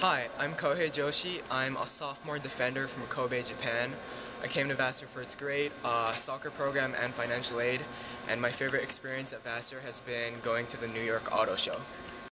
Hi, I'm Kohei Joshi. I'm a sophomore defender from Kobe, Japan. I came to Vassar for its great uh, soccer program and financial aid, and my favorite experience at Vassar has been going to the New York Auto Show.